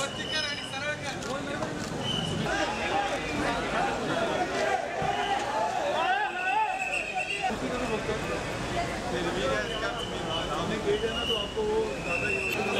What you get आपको ज़्यादा